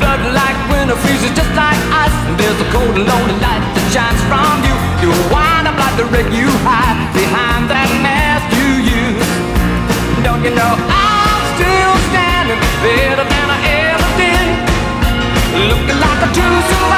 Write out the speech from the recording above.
blood like winter freezes just like ice. And there's a cold and lonely light that shines from you. You wind up like the wreck you hide behind that mask you use. Don't you know I'm still standing better than I ever did? Looking like a true survivor.